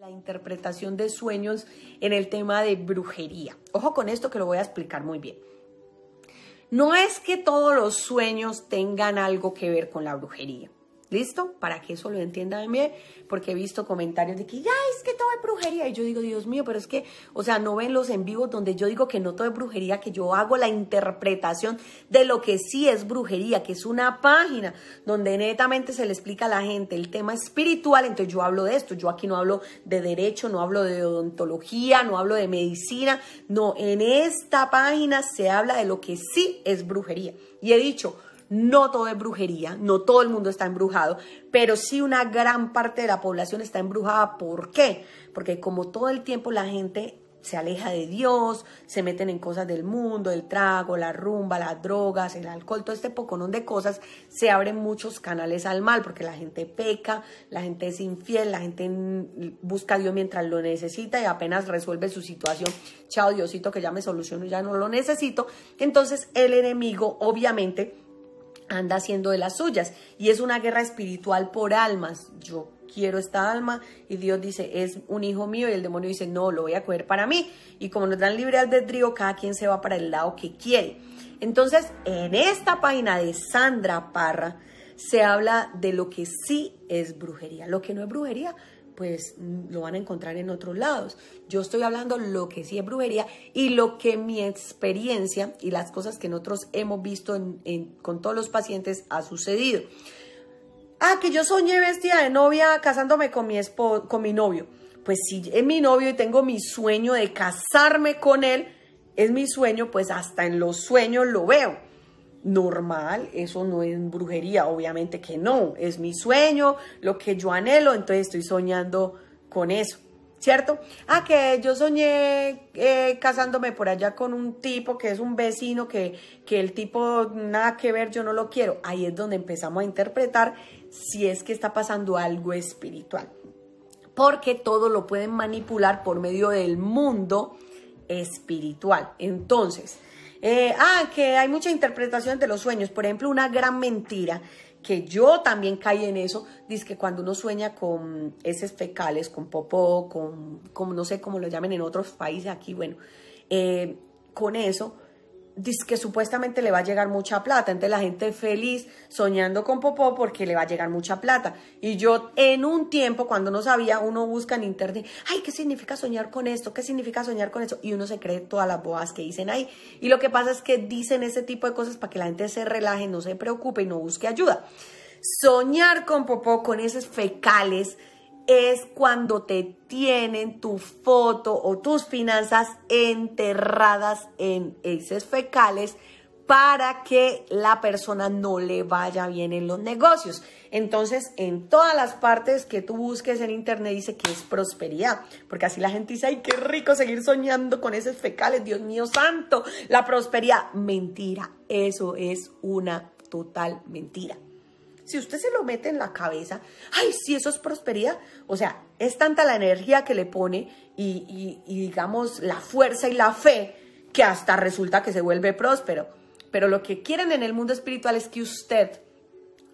la interpretación de sueños en el tema de brujería. Ojo con esto que lo voy a explicar muy bien. No es que todos los sueños tengan algo que ver con la brujería. ¿Listo? Para que eso lo entiendan bien, porque he visto comentarios de que ya es que todo es brujería. Y yo digo, Dios mío, pero es que, o sea, no ven los en vivo donde yo digo que no todo es brujería, que yo hago la interpretación de lo que sí es brujería, que es una página donde netamente se le explica a la gente el tema espiritual. Entonces yo hablo de esto. Yo aquí no hablo de derecho, no hablo de odontología, no hablo de medicina. No, en esta página se habla de lo que sí es brujería. Y he dicho, no todo es brujería, no todo el mundo está embrujado, pero sí una gran parte de la población está embrujada. ¿Por qué? Porque como todo el tiempo la gente se aleja de Dios, se meten en cosas del mundo, el trago, la rumba, las drogas, el alcohol, todo este poconón de cosas, se abren muchos canales al mal, porque la gente peca, la gente es infiel, la gente busca a Dios mientras lo necesita y apenas resuelve su situación, chao Diosito que ya me soluciono, ya no lo necesito. Entonces el enemigo obviamente anda haciendo de las suyas. Y es una guerra espiritual por almas. Yo quiero esta alma y Dios dice, es un hijo mío y el demonio dice, no, lo voy a coger para mí. Y como nos dan libre albedrío, cada quien se va para el lado que quiere. Entonces, en esta página de Sandra Parra se habla de lo que sí es brujería. Lo que no es brujería, pues mm, lo van a encontrar en otros lados. Yo estoy hablando lo que sí es brujería y lo que mi experiencia y las cosas que nosotros hemos visto con todos los pacientes ha sucedido. Ah, que yo soñé vestida de novia casándome con mi, con mi novio. Pues si es mi novio y tengo mi sueño de casarme con él, es mi sueño, pues hasta en los sueños lo veo normal, eso no es brujería, obviamente que no, es mi sueño, lo que yo anhelo, entonces estoy soñando con eso, ¿cierto? Ah, que yo soñé eh, casándome por allá con un tipo que es un vecino, que, que el tipo nada que ver, yo no lo quiero, ahí es donde empezamos a interpretar si es que está pasando algo espiritual, porque todo lo pueden manipular por medio del mundo espiritual, entonces, eh, ah, que hay mucha interpretación de los sueños. Por ejemplo, una gran mentira que yo también caí en eso, dice que cuando uno sueña con heces fecales, con popó, con, con no sé cómo lo llamen en otros países aquí, bueno, eh, con eso, dice que supuestamente le va a llegar mucha plata. Entonces la gente feliz soñando con Popó porque le va a llegar mucha plata. Y yo en un tiempo, cuando no sabía, uno busca en internet, ay, ¿qué significa soñar con esto? ¿Qué significa soñar con eso? Y uno se cree todas las boas que dicen ahí. Y lo que pasa es que dicen ese tipo de cosas para que la gente se relaje, no se preocupe y no busque ayuda. Soñar con Popó, con esos fecales, es cuando te tienen tu foto o tus finanzas enterradas en heces fecales para que la persona no le vaya bien en los negocios. Entonces, en todas las partes que tú busques en internet dice que es prosperidad, porque así la gente dice, ay, qué rico seguir soñando con heces fecales, Dios mío santo, la prosperidad. Mentira, eso es una total mentira. Si usted se lo mete en la cabeza, ay, si eso es prosperidad. O sea, es tanta la energía que le pone y, digamos la fuerza y la fe que hasta resulta que se vuelve próspero. Pero lo que quieren en el mundo espiritual es que usted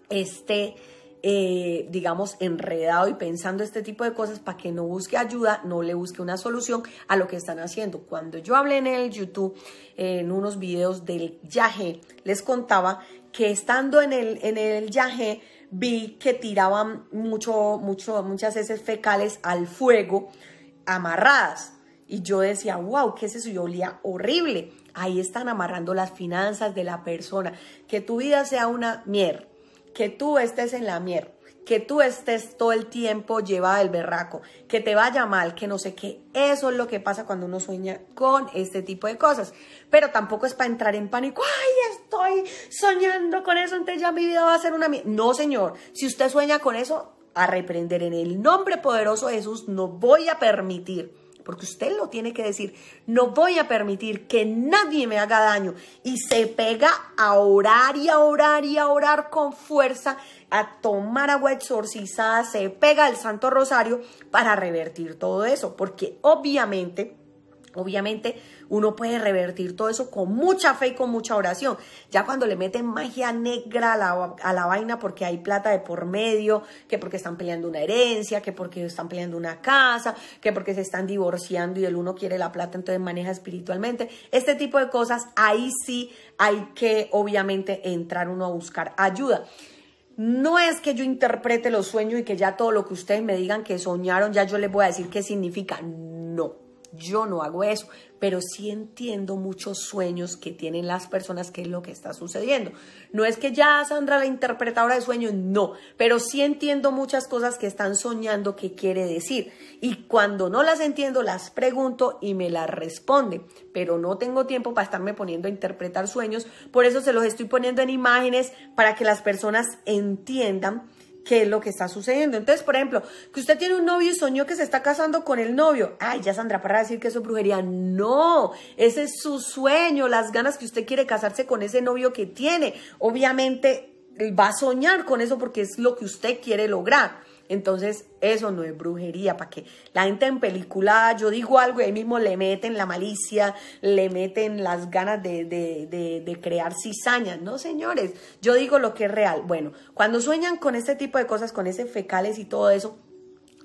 esté, eh, digamos, enredado y pensando este tipo de cosas para que no busque ayuda, no le busque una solución a lo que están haciendo. Cuando yo hablé en el YouTube, en unos videos del yaje, les contaba que estando en el, en el yaje vi que tiraban mucho, mucho, muchas veces fecales al fuego amarradas. Y yo decía, wow, ¿qué es eso? Y olía horrible. Ahí están amarrando las finanzas de la persona. Que tu vida sea una mier, que tú estés en la mier que tú estés todo el tiempo llevada del berraco, que te vaya mal, que no sé qué. Eso es lo que pasa cuando uno sueña con este tipo de cosas. Pero tampoco es para entrar en pánico. Ay, estoy soñando con eso, entonces ya mi vida va a ser una... No, señor. Si usted sueña con eso, a reprender en el nombre poderoso de Jesús, no voy a permitir porque usted lo tiene que decir, no voy a permitir que nadie me haga daño. Y se pega a orar y a orar y a orar con fuerza, a tomar agua exorcizada, se pega el Santo Rosario para revertir todo eso, porque obviamente Obviamente uno puede revertir todo eso con mucha fe y con mucha oración. Ya cuando le meten magia negra a la, a la, vaina porque hay plata de por medio, que porque están peleando una herencia, que porque están peleando una casa, que porque se están divorciando y el uno quiere la plata, entonces maneja espiritualmente. Este tipo de cosas, ahí sí hay que obviamente entrar uno a buscar ayuda. No es que yo interprete los sueños y que ya todo lo que ustedes me digan que soñaron, ya yo les voy a decir qué significa. Yo no hago eso, pero sí entiendo muchos sueños que tienen las personas, que es lo que está sucediendo. No es que ya Sandra la interpretadora de sueños, no, pero sí entiendo muchas cosas que están soñando que quiere decir. Y cuando no las entiendo, las pregunto y me las responde, pero no tengo tiempo para estarme poniendo a interpretar sueños, por eso se los estoy poniendo en imágenes para que las personas entiendan qué es lo que está sucediendo. Entonces, por ejemplo, que usted tiene un novio y soñó que se está casando con el novio. Ay, ya Sandra, para decir que eso es brujería. No, ese es su sueño, las ganas que usted quiere casarse con ese novio que tiene. Obviamente va a soñar con eso porque es lo que usted quiere lograr. Entonces, eso no es brujería, para que la gente en película, yo digo algo y ahí mismo le meten la malicia, le meten las ganas de, de, de, crear cizañas. No, señores, yo digo lo que es real. Bueno, cuando sueñan con este tipo de cosas, con ese fecales y todo eso,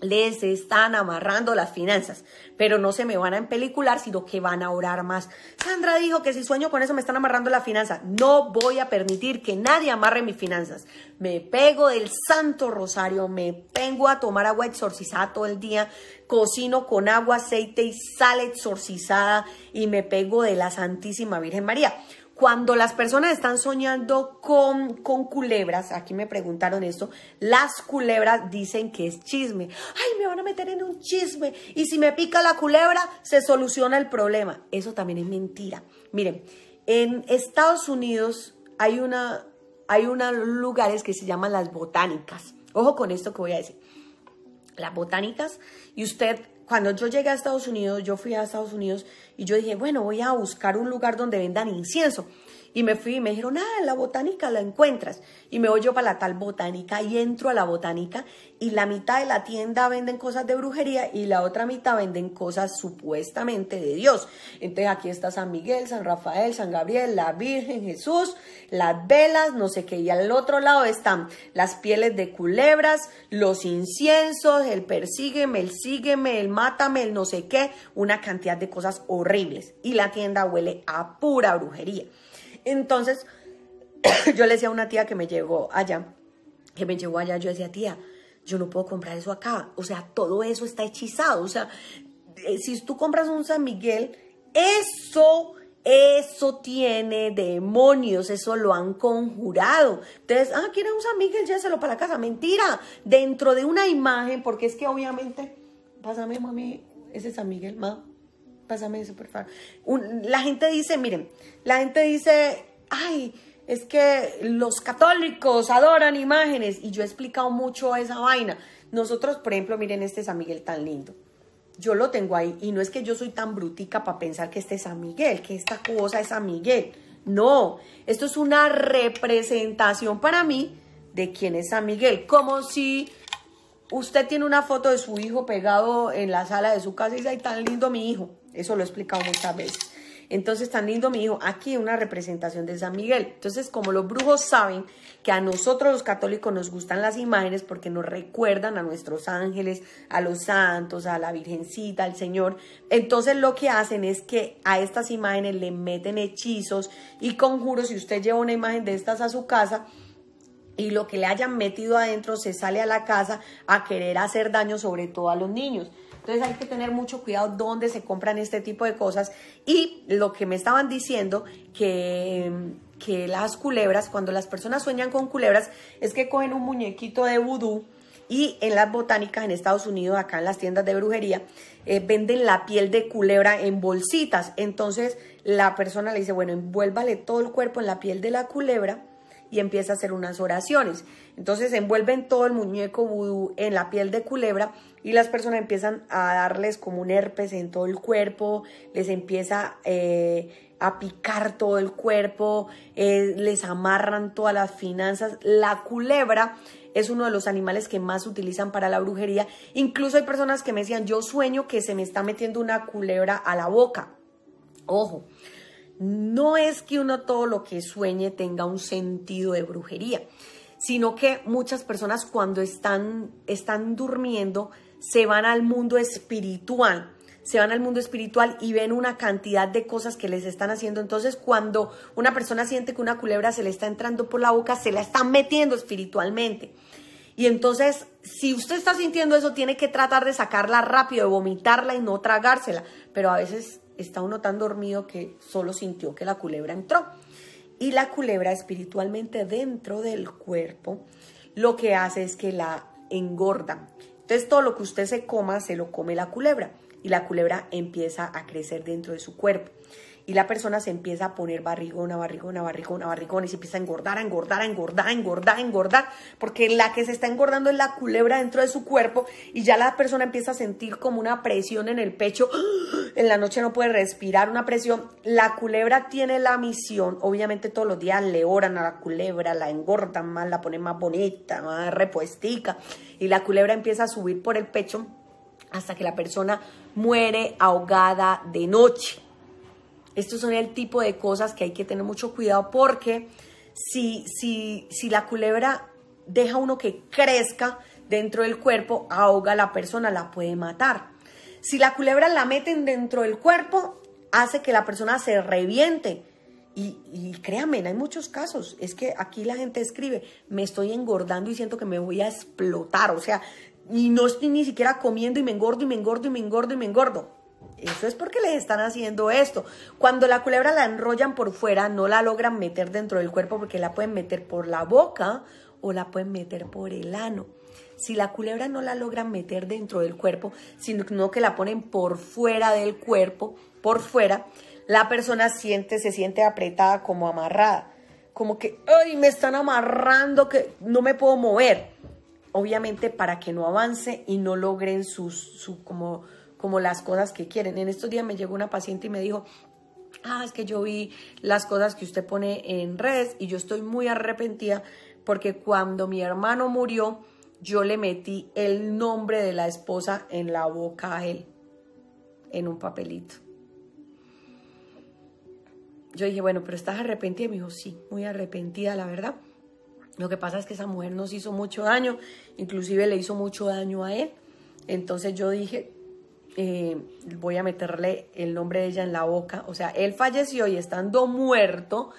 les están amarrando las finanzas, pero no se me van a empelicular, sino que van a orar más. Sandra dijo que si sueño con eso me están amarrando la finanza. No voy a permitir que nadie amarre mis finanzas. Me pego del Santo Rosario, me vengo a tomar agua exorcizada todo el día, cocino con agua, aceite y sal exorcizada y me pego de la Santísima Virgen María. Cuando las personas están soñando con, con culebras, aquí me preguntaron esto, las culebras dicen que es chisme. Ay, me van a meter en un chisme. Y si me pica la culebra, se soluciona el problema. Eso también es mentira. Miren, en Estados Unidos hay una, hay unos lugares que se llaman las botánicas. Ojo con esto que voy a decir. Las botánicas, y usted cuando yo llegué a Estados Unidos, yo fui a Estados Unidos y yo dije, bueno, voy a buscar un lugar donde vendan incienso. Y me fui y me dijeron, ah, en la botánica la encuentras. Y me voy yo para la tal botánica y entro a la botánica y la mitad de la tienda venden cosas de brujería y la otra mitad venden cosas supuestamente de Dios. Entonces aquí está San Miguel, San Rafael, San Gabriel, la Virgen, Jesús, las velas, no sé qué. Y al otro lado están las pieles de culebras, los inciensos, el persígueme, el sígueme, el mátame, el no sé qué, una cantidad de cosas horribles. Y la tienda huele a pura brujería. Entonces, yo le decía a una tía que me llegó allá, que me llegó allá, yo decía, tía, yo no puedo comprar eso acá. O sea, todo eso está hechizado. O sea, eh, si tú compras un San Miguel, eso, eso tiene demonios, eso lo han conjurado. Entonces, ah, quiere un San Miguel, lléveselo para la casa. Mentira, dentro de una imagen, porque es que obviamente, pásame, mami, ese San Miguel, ma, pásame eso, por la gente dice, miren, la gente dice, ay, es que los católicos adoran imágenes y yo he explicado mucho esa vaina. Nosotros, por ejemplo, miren este San Miguel tan lindo. Yo lo tengo ahí y no es que yo soy tan brutica para pensar que este es San Miguel, que esta cosa es San Miguel. No, esto es una representación para mí de quién es San Miguel, como si usted tiene una foto de su hijo pegado en la sala de su casa y dice, ay, tan lindo mi hijo. Eso lo he explicado muchas veces. Entonces, tan lindo mi hijo, aquí una representación de San Miguel. Entonces, como los brujos saben que a nosotros los católicos nos gustan las imágenes porque nos recuerdan a nuestros ángeles, a los santos, a la Virgencita, al Señor, entonces lo que hacen es que a estas imágenes le meten hechizos y conjuros. Si usted lleva una imagen de estas a su casa, y lo que le hayan metido adentro se sale a la casa a querer hacer daño sobre todo a los niños. Entonces hay que tener mucho cuidado dónde se compran este tipo de cosas. Y lo que me estaban diciendo que, que las culebras, cuando las personas sueñan con culebras, es que cogen un muñequito de vudú y en las botánicas en Estados Unidos, acá en las tiendas de brujería, eh, venden la piel de culebra en bolsitas. Entonces la persona le dice, bueno, envuélvale todo el cuerpo en la piel de la culebra y empieza a hacer unas oraciones. Entonces envuelven todo el muñeco vudú en la piel de culebra y las personas empiezan a darles como un herpes en todo el cuerpo, les empieza eh, a picar todo el cuerpo, eh, les amarran todas las finanzas. La culebra es uno de los animales que más utilizan para la brujería. Incluso hay personas que me decían, yo sueño que se me está metiendo una culebra a la boca. Ojo, no es que uno todo lo que sueñe tenga un sentido de brujería, sino que muchas personas cuando están, están durmiendo se van al mundo espiritual se van al mundo espiritual y ven una cantidad de cosas que les están haciendo. Entonces, cuando una persona siente que una culebra se le está entrando por la boca, se la están metiendo espiritualmente. Y entonces, si usted está sintiendo eso, tiene que tratar de sacarla rápido, de vomitarla y no tragársela. Pero a veces está uno tan dormido que solo sintió que la culebra entró. Y la culebra espiritualmente dentro del cuerpo lo que hace es que la engorda. Entonces todo lo que usted se coma se lo come la culebra y la culebra empieza a crecer dentro de su cuerpo y la persona se empieza a poner barrigona, barrigona, barrigona, barrigona y se empieza a engordar, a engordar, a engordar, a engordar, a engordar, porque la que se está engordando es la culebra dentro de su cuerpo y ya la persona empieza a sentir como una presión en el pecho, en la noche no puede respirar, una presión. La culebra tiene la misión, obviamente todos los días le oran a la culebra, la engordan más, la ponen más bonita, más repuestica y la culebra empieza a subir por el pecho hasta que la persona muere ahogada de noche. Estos son el tipo de cosas que hay que tener mucho cuidado porque si, si, si la culebra deja uno que crezca dentro del cuerpo, ahoga a la persona, la puede matar. Si la culebra la meten dentro del cuerpo, hace que la persona se reviente. Y, y, créanme, hay muchos casos. Es que aquí la gente escribe, me estoy engordando y siento que me voy a explotar. O sea, y no estoy ni siquiera comiendo y me engordo y me engordo y me engordo y me engordo. Eso es porque les están haciendo esto. Cuando la culebra la enrollan por fuera, no la logran meter dentro del cuerpo porque la pueden meter por la boca o la pueden meter por el ano. Si la culebra no la logran meter dentro del cuerpo, sino que la ponen por fuera del cuerpo, por fuera, la persona siente, se siente apretada como amarrada. Como que, ay, me están amarrando, que no me puedo mover. Obviamente para que no avance y no logren sus, su, como como las cosas que quieren. En estos días me llegó una paciente y me dijo, ah, es que yo vi las cosas que usted pone en redes y yo estoy muy arrepentida porque cuando mi hermano murió, yo le metí el nombre de la esposa en la boca a él, en un papelito. Yo dije, bueno, pero estás arrepentida. Me dijo, sí, muy arrepentida, la verdad. Lo que pasa es que esa mujer nos hizo mucho daño, inclusive le hizo mucho daño a él. Entonces yo dije, eh, voy a meterle el nombre de ella en la boca. O sea, él falleció y estando muerto,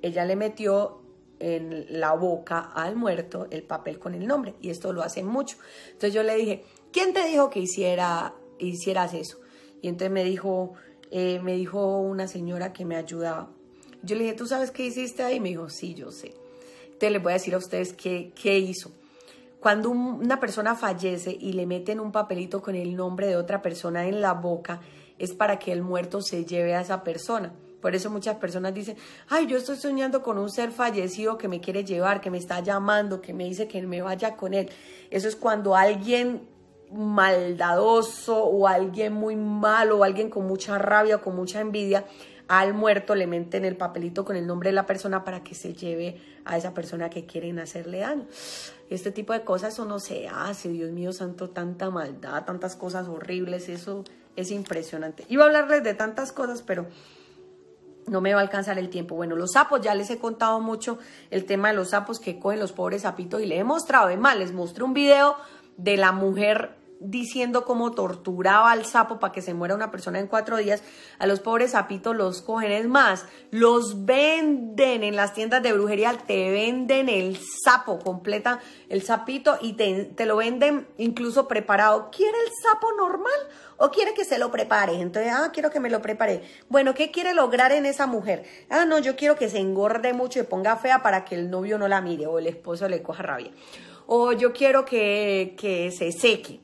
ella le metió en la boca al muerto el papel con el nombre. Y esto lo hace mucho. Entonces yo le dije, ¿quién te dijo que hiciera, hicieras eso? Y entonces me dijo, eh, me dijo una señora que me ayudaba. Yo le dije, ¿tú sabes qué hiciste ahí? Me dijo, sí, yo sé. Entonces les voy a decir a ustedes qué, qué hizo. Cuando una persona fallece y le meten un papelito con el nombre de otra persona en la boca, es para que el muerto se lleve a esa persona. Por eso muchas personas dicen, ay, yo estoy soñando con un ser fallecido que me quiere llevar, que me está llamando, que me dice que me vaya con él. Eso es cuando alguien maldadoso o alguien muy malo o alguien con mucha rabia o con mucha envidia al muerto le meten el papelito con el nombre de la persona para que se lleve a esa persona que quieren hacerle daño. Este tipo de cosas, eso no se hace, Dios mío santo, tanta maldad, tantas cosas horribles, eso es impresionante. Iba a hablarles de tantas cosas, pero no me va a alcanzar el tiempo. Bueno, los sapos, ya les he contado mucho el tema de los sapos que cogen los pobres sapitos y les he mostrado, además, les mostré un video de la mujer diciendo cómo torturaba al sapo para que se muera una persona en cuatro días, a los pobres sapitos los cogen. Es más, los venden en las tiendas de brujería, te venden el sapo completa, el sapito y te, lo venden incluso preparado. ¿Quiere el sapo normal o quiere que se lo prepare? Entonces, ah, quiero que me lo prepare. Bueno, ¿qué quiere lograr en esa mujer? Ah, no, yo quiero que se engorde mucho y ponga fea para que el novio no la mire o el esposo le coja rabia. O yo quiero que, que se seque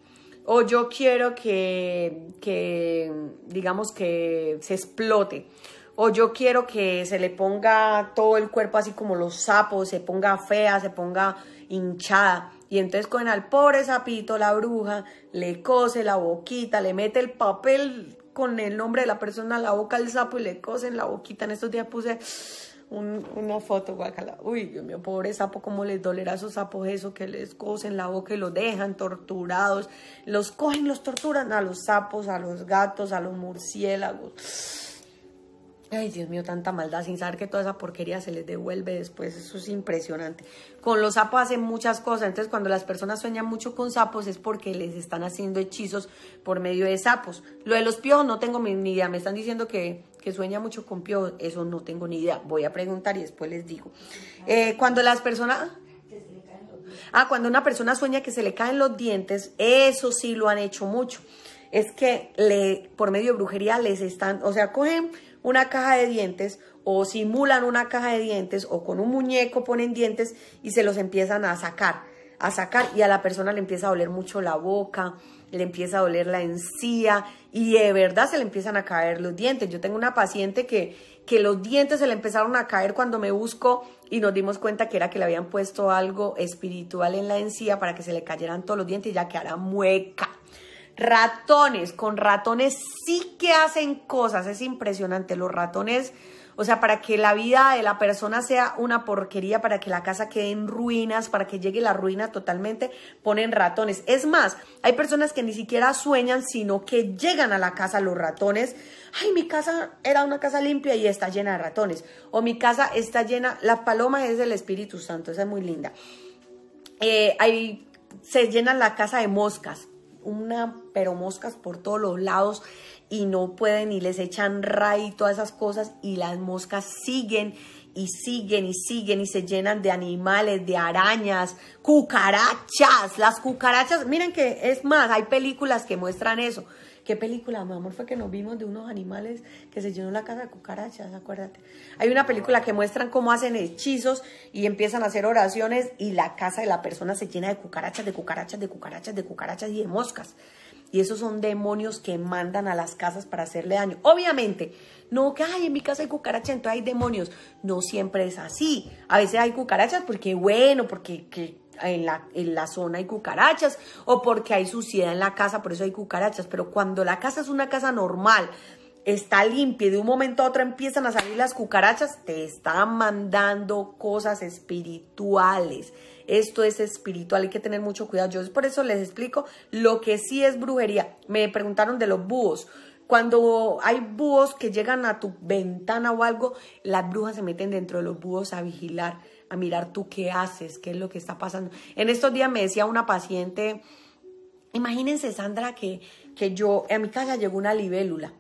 o yo quiero que, que, digamos, que se explote, o yo quiero que se le ponga todo el cuerpo así como los sapos, se ponga fea, se ponga hinchada. Y entonces con al pobre sapito, la bruja, le cose la boquita, le mete el papel con el nombre de la persona a la boca del sapo y le cose en la boquita. En estos días puse una foto, guacala. Uy, Dios mío, pobre sapo, cómo les dolerá a esos sapos eso que les cosen la boca y los dejan torturados. Los cogen, los torturan a los sapos, a los gatos, a los murciélagos. Ay, Dios mío, tanta maldad sin saber que toda esa porquería se les devuelve después. Eso es impresionante. Con los sapos hacen muchas cosas. Entonces, cuando las personas sueñan mucho con sapos es porque les están haciendo hechizos por medio de sapos. Lo de los piojos no tengo ni idea. Me están diciendo que, que sueña mucho con piojos. Eso no tengo ni idea. Voy a preguntar y después les digo. Eh, cuando las personas... Ah, cuando una persona sueña que se le caen los dientes, eso sí lo han hecho mucho. Es que le, por medio de brujería les están, o sea, cogen una caja de dientes o simulan una caja de dientes o con un muñeco ponen dientes y se los empiezan a sacar, a sacar y a la persona le empieza a doler mucho la boca, le empieza a doler la encía y de verdad se le empiezan a caer los dientes. Yo tengo una paciente que, que los dientes se le empezaron a caer cuando me buscó y nos dimos cuenta que era que le habían puesto algo espiritual en la encía para que se le cayeran todos los dientes y ya quedara mueca. Ratones, con ratones sí que hacen cosas, es impresionante. Los ratones, o sea, para que la vida de la persona sea una porquería, para que la casa quede en ruinas, para que llegue la ruina totalmente, ponen ratones. Es más, hay personas que ni siquiera sueñan, sino que llegan a la casa los ratones. Ay, mi casa era una casa limpia y está llena de ratones. O mi casa está llena, la paloma es del Espíritu Santo, esa es muy linda. Eh, se llena la casa de moscas una pero moscas por todos los lados y no pueden y les echan ray y todas esas cosas y las moscas siguen y siguen y siguen y se llenan de animales, de arañas, cucarachas, las cucarachas, miren que es más, hay películas que muestran eso. ¿Qué película, mi amor, fue que nos vimos de unos animales que se llenó la casa de cucarachas? Acuérdate. Hay una película que muestran cómo hacen hechizos y empiezan a hacer oraciones y la casa de la persona se llena de cucarachas, de cucarachas, de cucarachas, de cucarachas y de moscas. Y esos son demonios que mandan a las casas para hacerle daño. Obviamente, no que ay, en mi casa hay cucarachas, entonces hay demonios. No siempre es así. A veces hay cucarachas porque, bueno, porque en la, en la zona hay cucarachas o porque hay suciedad en la casa, por eso hay cucarachas. Pero cuando la casa es una casa normal, está limpia y de un momento a otro empiezan a salir las cucarachas, te están mandando cosas espirituales. Esto es espiritual, hay que tener mucho cuidado. Yo por eso les explico lo que sí es brujería. Me preguntaron de los búhos. Cuando hay búhos que llegan a tu ventana o algo, las brujas se meten dentro de los búhos a vigilar a mirar tú qué haces, qué es lo que está pasando. En estos días me decía una paciente, imagínense Sandra que, que yo, a mi casa llegó una libélula.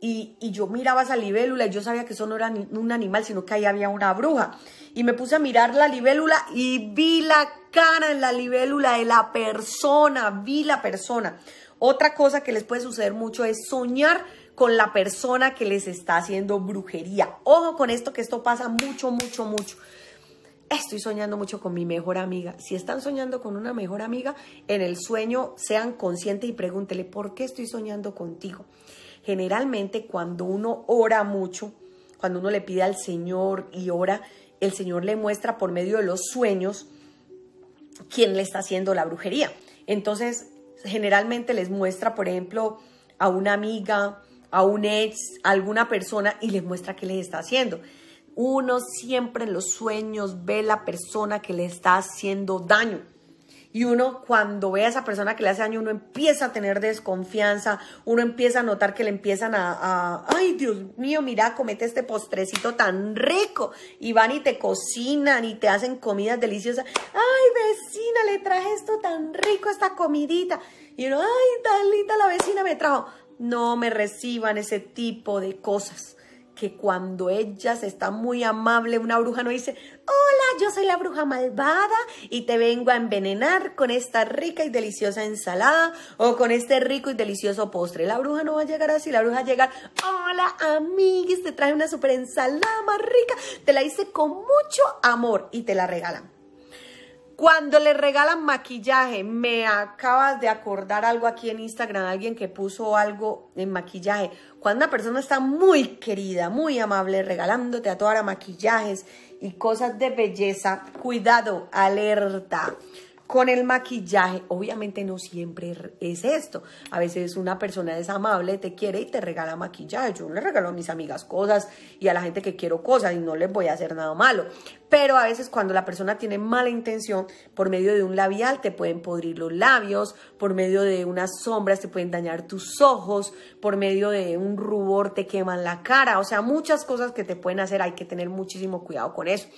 Y, y, yo miraba esa libélula y yo sabía que eso no era un animal, sino que ahí había una bruja. Y me puse a mirar la libélula y vi la cara en la libélula de la persona, vi la persona. Otra cosa que les puede suceder mucho es soñar con la persona que les está haciendo brujería. Ojo con esto, que esto pasa mucho, mucho, mucho estoy soñando mucho con mi mejor amiga. Si están soñando con una mejor amiga, en el sueño sean conscientes y pregúntele, ¿por qué estoy soñando contigo? Generalmente cuando uno ora mucho, cuando uno le pide al Señor y ora, el Señor le muestra por medio de los sueños quién le está haciendo la brujería. Entonces, generalmente les muestra, por ejemplo, a una amiga, a un ex, a alguna persona y les muestra qué les está haciendo. Uno siempre en los sueños ve la persona que le está haciendo daño. Y uno cuando ve a esa persona que le hace daño, uno empieza a tener desconfianza, uno empieza a notar que le empiezan a, ay Dios mío, mira, comete este postrecito tan rico. Y van y te cocinan y te hacen comidas deliciosas. Ay vecina, le traje esto tan rico, esta comidita. Y uno, ay, tan linda la vecina me trajo. No me reciban ese tipo de cosas que cuando ella está muy amable, una bruja no dice, hola, yo soy la bruja malvada y te vengo a envenenar con esta rica y deliciosa ensalada o con este rico y delicioso postre. La bruja no va a llegar así, la bruja va a llegar, hola amiguis, te trae una super ensalada más rica, te la hice con mucho amor y te la regalan. Cuando le regalan maquillaje, me acabas de acordar algo aquí en Instagram, alguien que puso algo en maquillaje. Cuando una persona está muy querida, muy amable, regalándote a todas las maquillajes y cosas de belleza, cuidado, alerta. Con el maquillaje, obviamente no siempre es esto. A veces una persona es amable, te quiere y te regala maquillaje. Yo le regalo a mis amigas cosas y a la gente que quiero cosas y no les voy a hacer nada malo. Pero a veces cuando la persona tiene mala intención, por medio de un labial te pueden podrir los labios, por medio de unas sombras te pueden dañar tus ojos, por medio de un rubor te queman la cara. O sea, muchas cosas que te pueden hacer, hay que tener muchísimo cuidado con eso.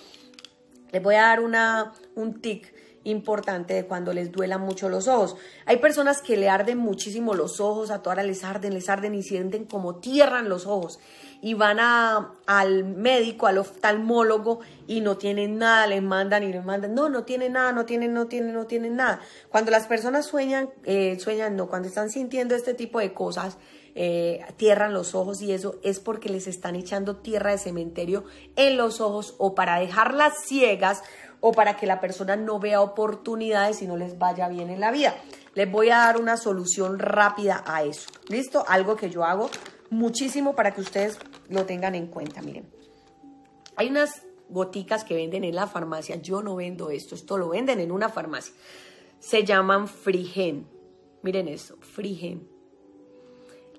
Les voy a dar una, un tic importante de cuando les duelan mucho los ojos. Hay personas que le arden muchísimo los ojos, a todas les arden, les arden y sienten como tierran los ojos. Y van a, al médico, al oftalmólogo y no tienen nada, les mandan y les mandan, no, no tienen nada, no tienen, no tienen, no tienen nada. Cuando las personas sueñan, eh, sueñan, no, cuando están sintiendo este tipo de cosas, eh, tierran los ojos y eso es porque les están echando tierra de cementerio en los ojos o para dejarlas ciegas o para que la persona no vea oportunidades y no les vaya bien en la vida. Les voy a dar una solución rápida a eso. ¿Listo? Algo que yo hago muchísimo para que ustedes lo tengan en cuenta. Miren, hay unas goticas que venden en la farmacia. Yo no vendo esto, esto lo venden en una farmacia. Se llaman Frigen. Miren esto, Frigen.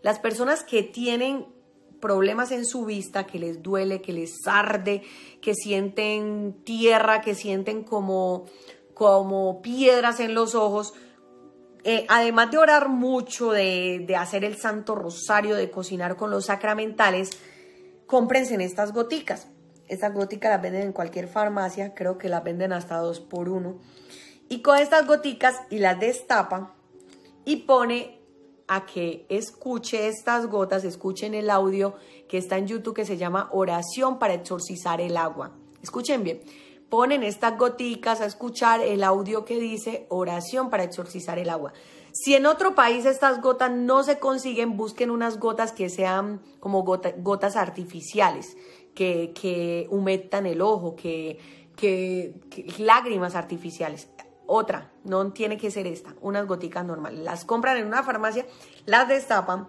Las personas que tienen problemas en su vista, que les duele, que les arde, que sienten tierra, que sienten como, como piedras en los ojos. Eh, además de orar mucho, de, de, hacer el Santo Rosario, de cocinar con los sacramentales, cómprense en estas goticas. Estas goticas las venden en cualquier farmacia, creo que las venden hasta dos por uno. Y con estas goticas y las destapa y pone a que escuche estas gotas, escuchen el audio que está en YouTube que se llama Oración para exorcizar el agua. Escuchen bien, ponen estas goticas a escuchar el audio que dice Oración para exorcizar el agua. Si en otro país estas gotas no se consiguen, busquen unas gotas que sean como gotas artificiales, que, que humectan el ojo, que, que lágrimas artificiales otra, no tiene que ser esta, unas goticas normales. Las compran en una farmacia, las destapan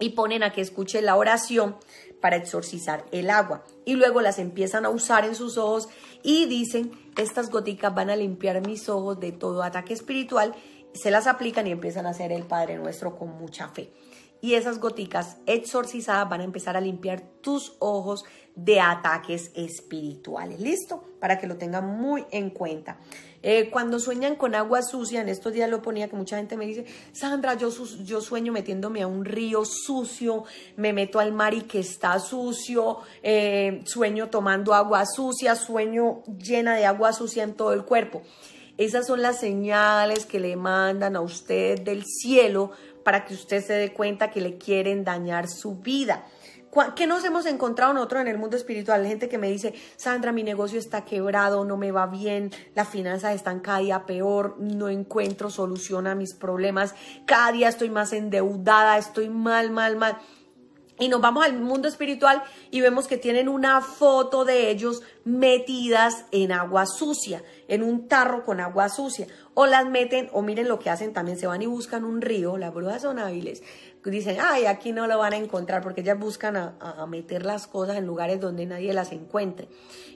y ponen a que escuche la oración para exorcizar el agua. Y luego las empiezan a usar en sus ojos y dicen, estas goticas van a limpiar mis ojos de todo ataque espiritual. Se las aplican y empiezan a hacer el Padre Nuestro con mucha fe. Y esas goticas exorcizadas van a empezar a limpiar tus ojos de ataques espirituales. ¿Listo? Para que lo tengan muy en cuenta. Eh, cuando sueñan con agua sucia, en estos días lo ponía que mucha gente me dice, Sandra, yo, sueño metiéndome a un río sucio, me meto al mar y que está sucio, eh, sueño tomando agua sucia, sueño llena de agua sucia en todo el cuerpo. Esas son las señales que le mandan a usted del cielo para que usted se dé cuenta que le quieren dañar su vida. ¿Qué nos hemos encontrado nosotros en el mundo espiritual? Gente que me dice, Sandra, mi negocio está quebrado, no me va bien, las finanzas están cada día peor, no encuentro solución a mis problemas, cada día estoy más endeudada, estoy mal, mal, mal. Y nos vamos al mundo espiritual y vemos que tienen una foto de ellos metidas en agua sucia, en un tarro con agua sucia. O las meten, o miren lo que hacen, también se van y buscan un río, las brujas son hábiles, dicen, ay, aquí no lo van a encontrar, porque ellas buscan a, meter las cosas en lugares donde nadie las encuentre.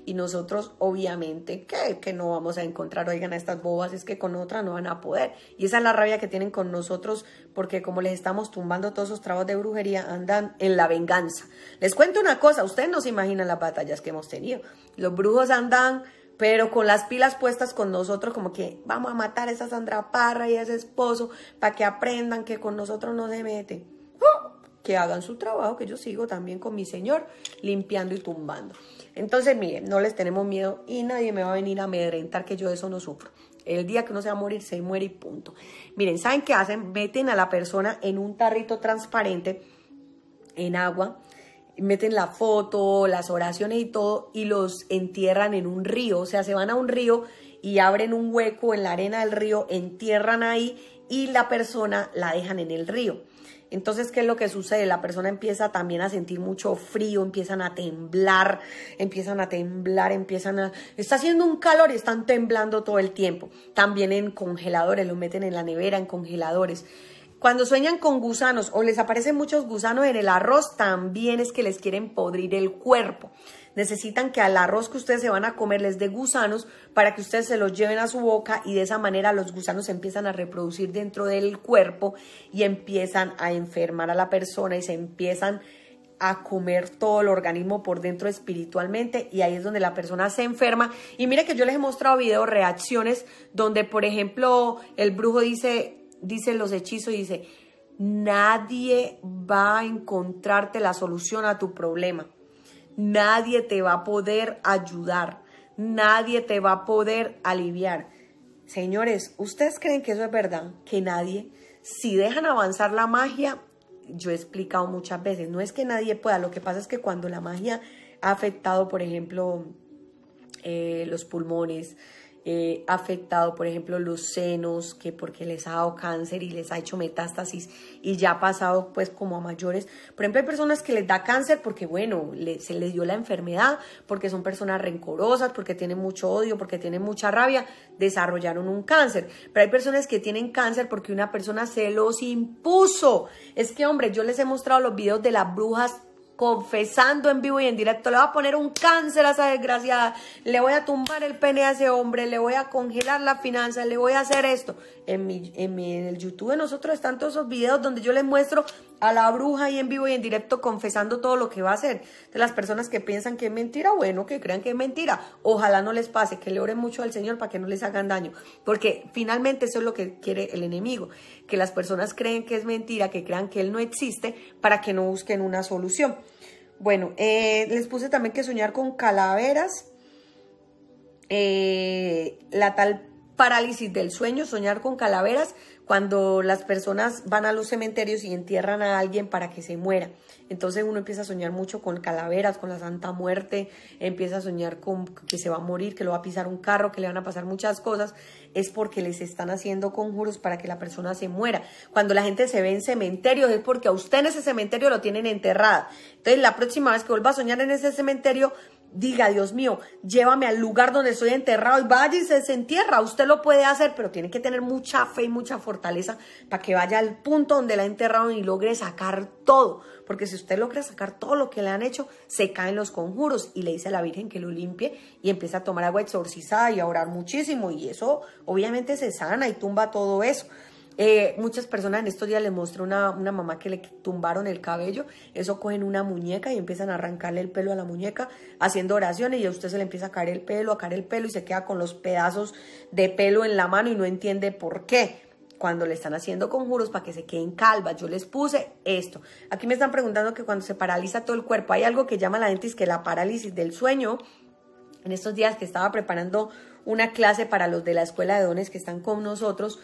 Y nosotros, obviamente, que, que no vamos a encontrar, oigan, a estas bobas, es que con otra no van a poder. Y esa es la rabia que tienen con nosotros, porque como les estamos tumbando todos esos trabajos de brujería, andan en la venganza. Les cuento una cosa, ustedes no se imaginan las batallas que hemos tenido. Los brujos andan pero con las pilas puestas con nosotros, como que vamos a matar a esa Sandra Parra y a ese esposo para que aprendan que con nosotros no se meten. ¡Oh! Que hagan su trabajo, que yo sigo también con mi Señor limpiando y tumbando. Entonces, miren, no les tenemos miedo y nadie me va a venir a amedrentar que yo eso no sufro. El día que uno se va a morir, se muere y punto. Miren, ¿saben qué hacen? Meten a la persona en un tarrito transparente, en agua, meten la foto, las oraciones y todo y los entierran en un río, o sea, se van a un río y abren un hueco en la arena del río, entierran ahí y la persona la dejan en el río. Entonces, ¿qué es lo que sucede? La persona empieza también a sentir mucho frío, empiezan a temblar, empiezan a temblar, empiezan a... Está haciendo un calor y están temblando todo el tiempo. También en congeladores, lo meten en la nevera, en congeladores Cuando sueñan con gusanos o les aparecen muchos gusanos en el arroz, también es que les quieren podrir el cuerpo. Necesitan que al arroz que ustedes se van a comer les dé gusanos para que ustedes se los lleven a su boca y de esa manera los gusanos se empiezan a reproducir dentro del cuerpo y empiezan a enfermar a la persona y se empiezan a comer todo el organismo por dentro espiritualmente y ahí es donde la persona se enferma. Y mire que yo les he mostrado videos, reacciones, donde por ejemplo el brujo dice, dice los hechizos y dice, nadie va a encontrarte la solución a tu problema. Nadie te va a poder ayudar. Nadie te va a poder aliviar. Señores, ¿ustedes creen que eso es verdad? Que nadie, si dejan avanzar la magia, yo he explicado muchas veces, no es que nadie pueda, lo que pasa es que cuando la magia ha afectado, por ejemplo, eh, los pulmones, afectado, por ejemplo, los senos, que porque les ha dado cáncer y les ha hecho metástasis y ya ha pasado pues como a mayores. Por ejemplo, hay personas que les da cáncer porque, bueno, se les dio la enfermedad, porque son personas rencorosas, porque tienen mucho odio, porque tienen mucha rabia, desarrollaron un cáncer. Pero hay personas que tienen cáncer porque una persona se los impuso. Es que, hombre, yo les he mostrado los videos de las brujas confesando en vivo y en directo, le voy a poner un cáncer a esa desgraciada, le voy a tumbar el pene a ese hombre, le voy a congelar la finanza, le voy a hacer esto. En, mi, en, mi, en el YouTube de nosotros están todos esos videos donde yo les muestro a la bruja y en vivo y en directo confesando todo lo que va a hacer. De las personas que piensan que es mentira, bueno, que crean que es mentira. Ojalá no les pase, que le oren mucho al Señor para que no les hagan daño. Porque finalmente eso es lo que quiere el enemigo, que las personas creen que es mentira, que crean que Él no existe para que no busquen una solución. Bueno, eh, les puse también que soñar con calaveras, eh, la tal parálisis del sueño, soñar con calaveras, cuando las personas van a los cementerios y entierran a alguien para que se muera. Entonces uno empieza a soñar mucho con calaveras, con la Santa Muerte, empieza a soñar con que se va a morir, que lo va a pisar un carro, que le van a pasar muchas cosas. Es porque les están haciendo conjuros para que la persona se muera. Cuando la gente se ve en cementerios es porque a usted en ese cementerio lo tienen enterrada. Entonces la próxima vez que vuelva a soñar en ese cementerio, diga, Dios mío, llévame al lugar donde estoy enterrado y vaya y se, entierra. Usted lo puede hacer, pero tiene que tener mucha fe y mucha fortaleza para que vaya al punto donde la enterrado y logre sacar todo. Porque si usted logra sacar todo lo que le han hecho, se caen los conjuros y le dice a la Virgen que lo limpie y empieza a tomar agua exorcizada y a orar muchísimo. Y eso obviamente se sana y tumba todo eso. Eh, muchas personas en estos días les mostré una, una mamá que le tumbaron el cabello. Eso cogen una muñeca y empiezan a arrancarle el pelo a la muñeca haciendo oraciones y a usted se le empieza a caer el pelo, a caer el pelo y se queda con los pedazos de pelo en la mano y no entiende por qué. Cuando le están haciendo conjuros para que se queden calvas, yo les puse esto. Aquí me están preguntando que cuando se paraliza todo el cuerpo, hay algo que llama la gente que la parálisis del sueño. En estos días que estaba preparando una clase para los de la escuela de dones que están con nosotros,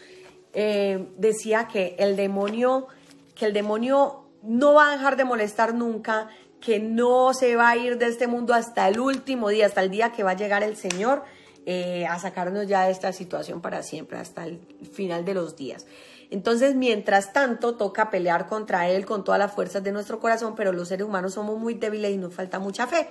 eh, decía que el demonio, que el demonio no va a dejar de molestar nunca, que no se va a ir de este mundo hasta el último día, hasta el día que va a llegar el Señor eh, a sacarnos ya de esta situación para siempre, hasta el final de los días. Entonces, mientras tanto, toca pelear contra Él con todas las fuerzas de nuestro corazón, pero los seres humanos somos muy débiles y nos falta mucha fe.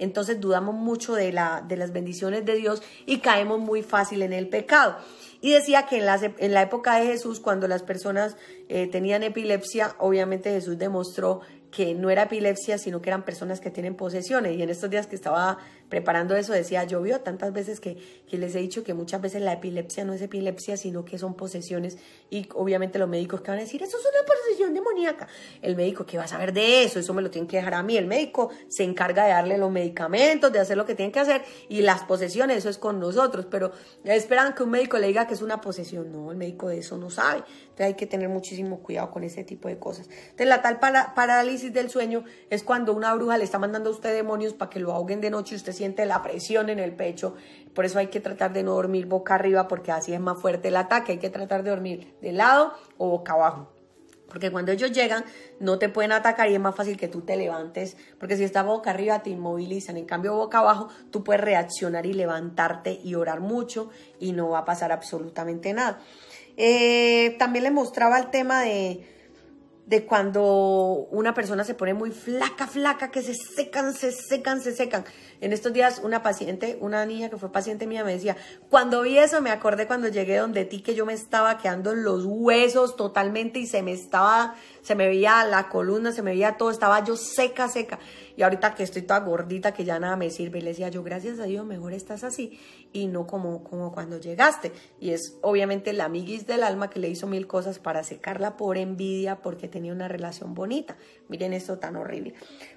Entonces, dudamos mucho de, la, de las bendiciones de Dios y caemos muy fácil en el pecado. Y decía que en la, en la época de Jesús, cuando las personas eh, tenían epilepsia, obviamente Jesús demostró que no era epilepsia, sino que eran personas que tienen posesiones. Y en estos días que estaba preparando eso, decía, yo tantas veces que, que, les he dicho que muchas veces la epilepsia no es epilepsia, sino que son posesiones. Y obviamente los médicos que van a decir, eso es una posesión demoníaca. El médico, ¿qué va a saber de eso? Eso me lo tienen que dejar a mí. El médico se encarga de darle los medicamentos, de hacer lo que tienen que hacer. Y las posesiones, eso es con nosotros. Pero esperan que un médico le diga que es una posesión. No, el médico de eso no sabe. Entonces hay que tener muchísimo cuidado con ese tipo de cosas. Entonces la tal parálisis del sueño es cuando una bruja le está mandando a usted demonios para que lo ahoguen de noche y usted siente la presión en el pecho. Por eso hay que tratar de no dormir boca arriba porque así es más fuerte el ataque. Hay que tratar de dormir de lado o boca abajo. Porque cuando ellos llegan, no te pueden atacar y es más fácil que tú te levantes. Porque si estás boca arriba, te inmovilizan. En cambio, boca abajo, tú puedes reaccionar y levantarte y orar mucho y no va a pasar absolutamente nada. Eh, también le mostraba el tema de de cuando una persona se pone muy flaca, flaca, que se secan, se secan, se secan. En estos días una paciente, una niña que fue paciente mía me decía, cuando vi eso me acordé cuando llegué donde ti que yo me estaba quedando en los huesos totalmente y se me estaba, se me veía la columna, se me veía todo, estaba yo seca, seca. Y ahorita que estoy toda gordita, que ya nada me sirve, le decía yo, gracias a Dios, mejor estás así y no como, como cuando llegaste. Y es obviamente la amiguis del alma que le hizo mil cosas para secarla por envidia, porque tenía una relación bonita. Miren esto tan horrible.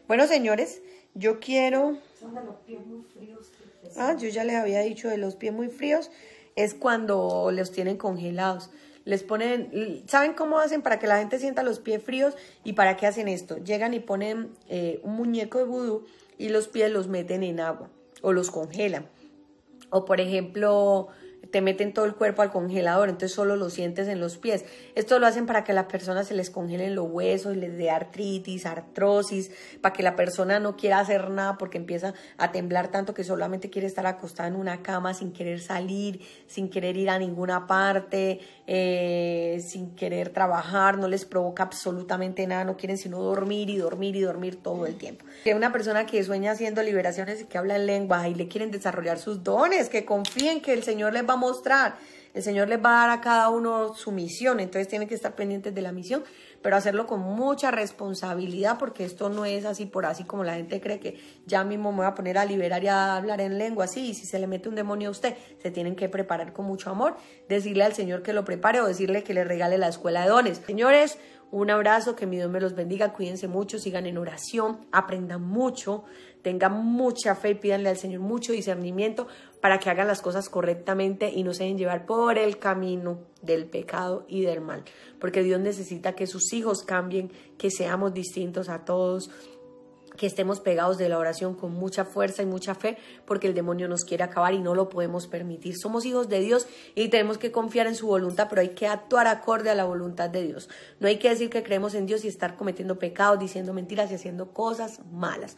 Bueno, señores, yo quiero... Son de los pies muy fríos. Ah, yo ya les había dicho de los pies muy fríos. Es cuando los tienen congelados les ponen, ¿saben cómo hacen para que la gente sienta los pies fríos? ¿Y para qué hacen esto? Llegan y ponen eh, un muñeco de vudú y los pies los meten en agua o los congelan. O por ejemplo, te meten todo el cuerpo al congelador, entonces solo lo sientes en los pies. Esto lo hacen para que a las personas se les congelen los huesos, les dé artritis, artrosis, para que la persona no quiera hacer nada porque empieza a temblar tanto que solamente quiere estar acostada en una cama sin querer salir, sin querer ir a ninguna parte, eh, sin querer trabajar, no les provoca absolutamente nada, no quieren sino dormir y dormir y dormir todo el tiempo. Que una persona que sueña haciendo liberaciones y que habla en lengua y le quieren desarrollar sus dones, que confíen que el Señor les va mostrar. El Señor les va a dar a cada uno su misión, entonces tienen que estar pendientes de la misión, pero hacerlo con mucha responsabilidad porque esto no es así por así como la gente cree que ya mismo me voy a poner a liberar y a hablar en lengua así y si se le mete un demonio a usted, se tienen que preparar con mucho amor, decirle al Señor que lo prepare o decirle que le regale la escuela de dones. Señores, un abrazo, que mi Dios me los bendiga, cuídense mucho, sigan en oración, aprendan mucho, tengan mucha fe y pídanle al Señor mucho discernimiento para que hagan las cosas correctamente y no se dejen llevar por el camino del pecado y del mal. Porque Dios necesita que sus hijos cambien, que seamos distintos a todos, que estemos pegados de la oración con mucha fuerza y mucha fe, porque el demonio nos quiere acabar y no lo podemos permitir. Somos hijos de Dios y tenemos que confiar en su voluntad, pero hay que actuar acorde a la voluntad de Dios. No hay que decir que creemos en Dios y estar cometiendo pecados, diciendo mentiras y haciendo cosas malas.